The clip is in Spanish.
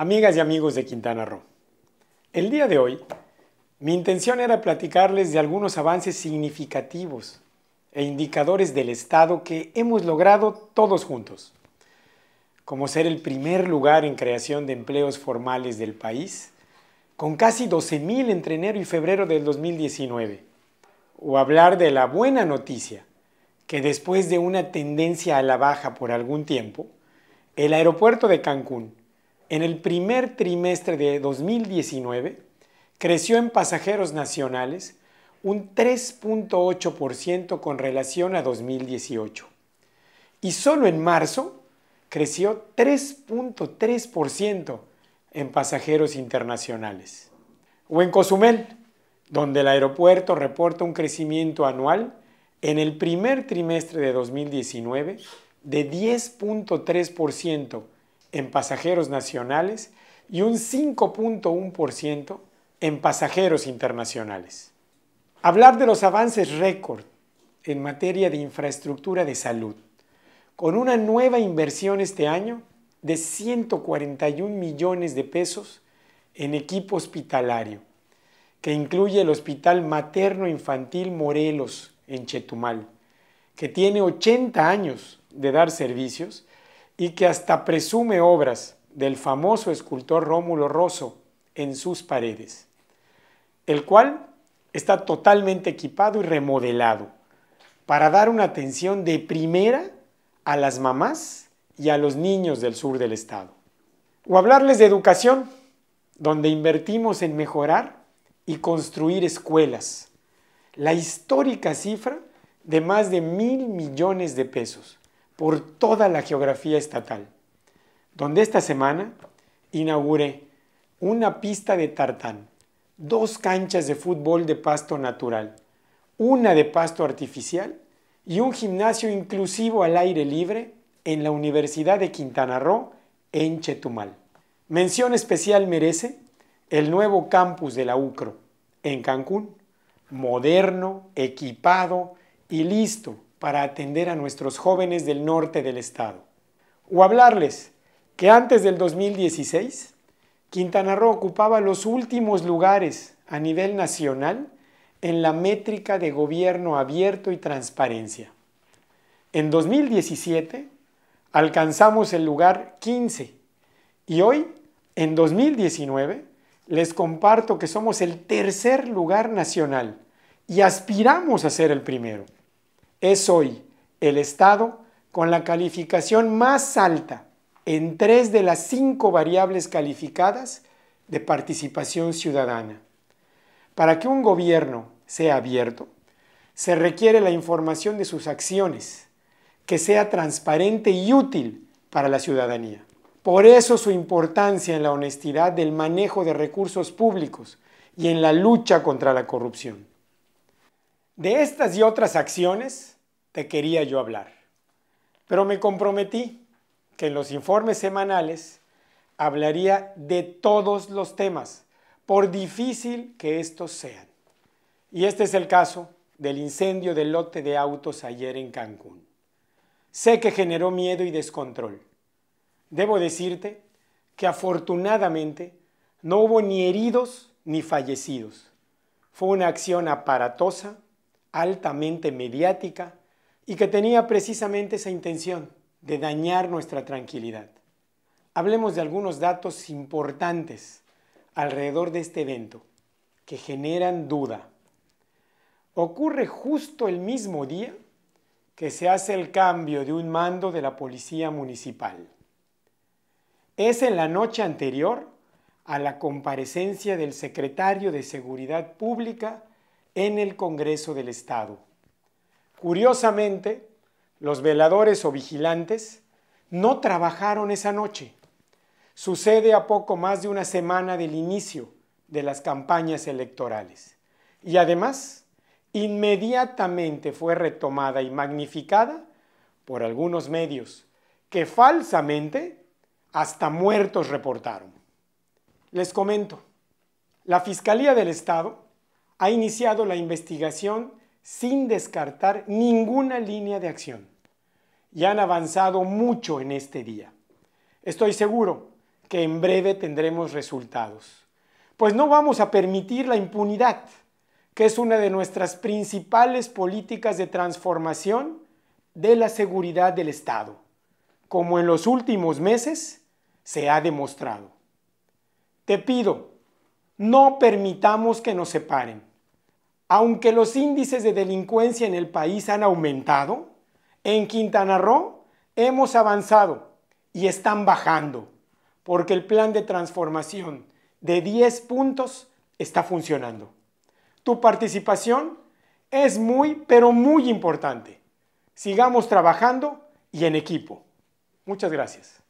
Amigas y amigos de Quintana Roo, el día de hoy mi intención era platicarles de algunos avances significativos e indicadores del Estado que hemos logrado todos juntos, como ser el primer lugar en creación de empleos formales del país, con casi 12.000 entre enero y febrero del 2019, o hablar de la buena noticia que después de una tendencia a la baja por algún tiempo, el aeropuerto de Cancún, en el primer trimestre de 2019, creció en pasajeros nacionales un 3.8% con relación a 2018. Y solo en marzo creció 3.3% en pasajeros internacionales. O en Cozumel, donde el aeropuerto reporta un crecimiento anual en el primer trimestre de 2019 de 10.3% en pasajeros nacionales y un 5.1% en pasajeros internacionales. Hablar de los avances récord en materia de infraestructura de salud, con una nueva inversión este año de 141 millones de pesos en equipo hospitalario, que incluye el Hospital Materno Infantil Morelos en Chetumal, que tiene 80 años de dar servicios y que hasta presume obras del famoso escultor Rómulo Rosso en sus paredes, el cual está totalmente equipado y remodelado para dar una atención de primera a las mamás y a los niños del sur del estado. O hablarles de educación, donde invertimos en mejorar y construir escuelas, la histórica cifra de más de mil millones de pesos por toda la geografía estatal, donde esta semana inauguré una pista de tartán, dos canchas de fútbol de pasto natural, una de pasto artificial y un gimnasio inclusivo al aire libre en la Universidad de Quintana Roo en Chetumal. Mención especial merece el nuevo campus de la UCRO en Cancún, moderno, equipado y listo para atender a nuestros jóvenes del norte del estado. O hablarles que antes del 2016, Quintana Roo ocupaba los últimos lugares a nivel nacional en la métrica de gobierno abierto y transparencia. En 2017 alcanzamos el lugar 15 y hoy, en 2019, les comparto que somos el tercer lugar nacional y aspiramos a ser el primero. Es hoy el Estado con la calificación más alta en tres de las cinco variables calificadas de participación ciudadana. Para que un gobierno sea abierto, se requiere la información de sus acciones, que sea transparente y útil para la ciudadanía. Por eso su importancia en la honestidad del manejo de recursos públicos y en la lucha contra la corrupción. De estas y otras acciones te quería yo hablar, pero me comprometí que en los informes semanales hablaría de todos los temas, por difícil que estos sean. Y este es el caso del incendio del lote de autos ayer en Cancún. Sé que generó miedo y descontrol Debo decirte que afortunadamente no hubo ni heridos ni fallecidos. Fue una acción aparatosa, altamente mediática y que tenía precisamente esa intención de dañar nuestra tranquilidad. Hablemos de algunos datos importantes alrededor de este evento que generan duda. Ocurre justo el mismo día que se hace el cambio de un mando de la Policía Municipal es en la noche anterior a la comparecencia del secretario de Seguridad Pública en el Congreso del Estado. Curiosamente, los veladores o vigilantes no trabajaron esa noche. Sucede a poco más de una semana del inicio de las campañas electorales. Y además, inmediatamente fue retomada y magnificada por algunos medios que falsamente hasta muertos reportaron. Les comento, la Fiscalía del Estado ha iniciado la investigación sin descartar ninguna línea de acción y han avanzado mucho en este día. Estoy seguro que en breve tendremos resultados. Pues no vamos a permitir la impunidad, que es una de nuestras principales políticas de transformación de la seguridad del Estado, como en los últimos meses se ha demostrado. Te pido, no permitamos que nos separen. Aunque los índices de delincuencia en el país han aumentado, en Quintana Roo hemos avanzado y están bajando, porque el plan de transformación de 10 puntos está funcionando. Tu participación es muy, pero muy importante. Sigamos trabajando y en equipo. Muchas gracias.